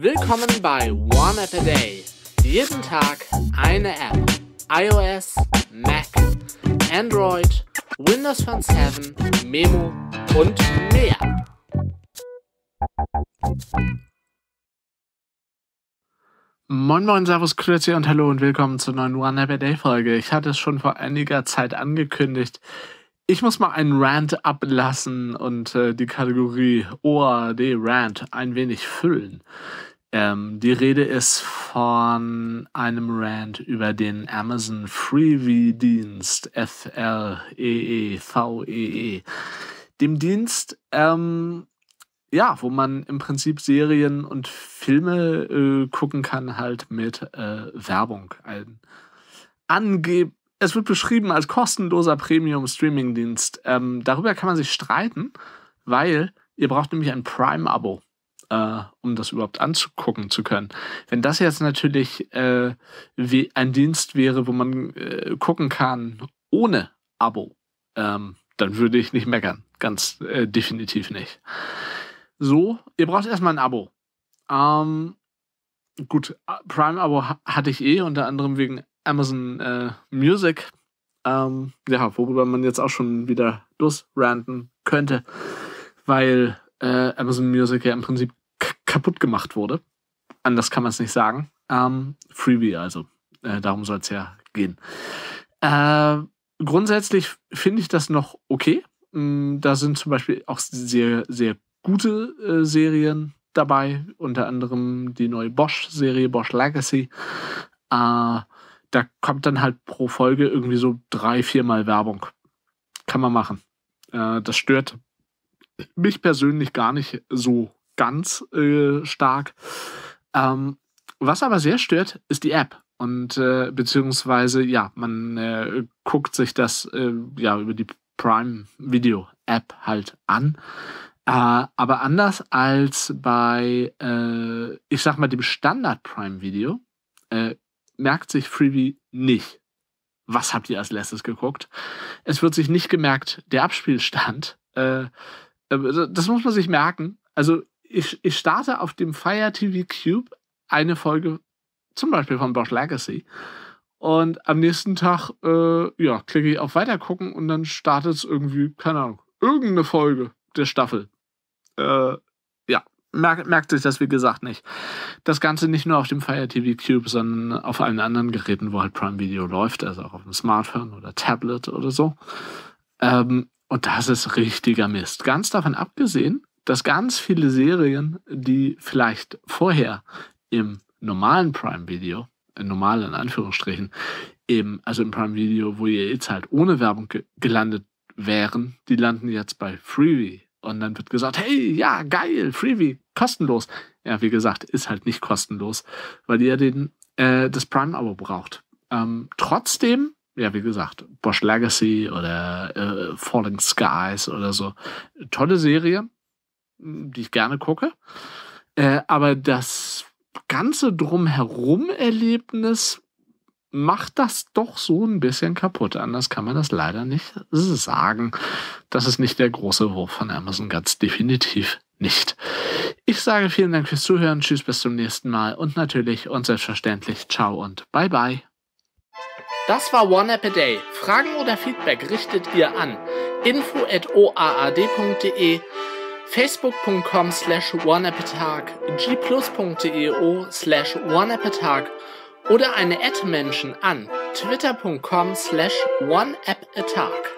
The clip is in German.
Willkommen bei One App a Day. Jeden Tag eine App. iOS, Mac, Android, Windows Phone 7, Memo und mehr. Moin Moin, Servus, Grüezi und Hallo und willkommen zur neuen One App a Day Folge. Ich hatte es schon vor einiger Zeit angekündigt. Ich muss mal einen Rant ablassen und äh, die Kategorie OAD Rant ein wenig füllen. Ähm, die Rede ist von einem Rant über den Amazon Freebie-Dienst F-R-E-E-V-E-E. -E. Dem Dienst, ähm, ja, wo man im Prinzip Serien und Filme äh, gucken kann, halt mit äh, Werbung. Ein angeb es wird beschrieben als kostenloser Premium-Streaming-Dienst. Ähm, darüber kann man sich streiten, weil ihr braucht nämlich ein Prime-Abo, äh, um das überhaupt anzugucken zu können. Wenn das jetzt natürlich äh, wie ein Dienst wäre, wo man äh, gucken kann ohne Abo, ähm, dann würde ich nicht meckern. Ganz äh, definitiv nicht. So, ihr braucht erstmal ein Abo. Ähm, gut, Prime-Abo hatte ich eh, unter anderem wegen Amazon äh, Music, ähm, ja, worüber man jetzt auch schon wieder losranten könnte, weil äh, Amazon Music ja im Prinzip kaputt gemacht wurde. Anders kann man es nicht sagen. Ähm, Freebie also. Äh, darum soll es ja gehen. Äh, grundsätzlich finde ich das noch okay. Mm, da sind zum Beispiel auch sehr, sehr gute äh, Serien dabei, unter anderem die neue Bosch-Serie, Bosch Legacy. Äh, da kommt dann halt pro Folge irgendwie so drei, viermal Werbung. Kann man machen. Äh, das stört mich persönlich gar nicht so ganz äh, stark. Ähm, was aber sehr stört, ist die App. Und äh, beziehungsweise, ja, man äh, guckt sich das äh, ja über die Prime Video App halt an. Äh, aber anders als bei, ich sag mal, dem Standard Prime Video, merkt sich Freebie nicht. Was habt ihr als letztes geguckt? Es wird sich nicht gemerkt, der Abspielstand. Äh, äh, das muss man sich merken. Also ich, ich starte auf dem Fire TV Cube eine Folge, zum Beispiel von Bosch Legacy. Und am nächsten Tag, äh, ja, klicke ich auf Weitergucken und dann startet es irgendwie, keine Ahnung, irgendeine Folge der Staffel. Äh, merkt, merkt sich das, wie gesagt, nicht. Das Ganze nicht nur auf dem Fire TV Cube, sondern auf allen anderen Geräten, wo halt Prime Video läuft, also auch auf dem Smartphone oder Tablet oder so. Ähm, und das ist richtiger Mist. Ganz davon abgesehen, dass ganz viele Serien, die vielleicht vorher im normalen Prime Video, in normalen Anführungsstrichen, eben, also im Prime Video, wo ihr jetzt halt ohne Werbung ge gelandet wären, die landen jetzt bei Freebie und dann wird gesagt, hey, ja, geil, Freebie, kostenlos. Ja, wie gesagt, ist halt nicht kostenlos, weil ihr den, äh, das Prime-Abo braucht. Ähm, trotzdem, ja, wie gesagt, Bosch Legacy oder äh, Falling Skies oder so, tolle Serie, die ich gerne gucke. Äh, aber das ganze Drumherum-Erlebnis macht das doch so ein bisschen kaputt. Anders kann man das leider nicht sagen. Das ist nicht der große Wurf von Amazon, ganz definitiv nicht. Ich sage vielen Dank fürs Zuhören, tschüss, bis zum nächsten Mal und natürlich und selbstverständlich ciao und bye bye. Das war One App a Day. Fragen oder Feedback richtet ihr an info at oaad.de facebook.com slash oneappatag gplus.eo slash oneappatag oder eine Ad-Menschen an twitter.com slash oneappatag.